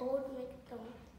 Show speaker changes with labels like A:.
A: Old MacDonald